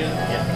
Yeah.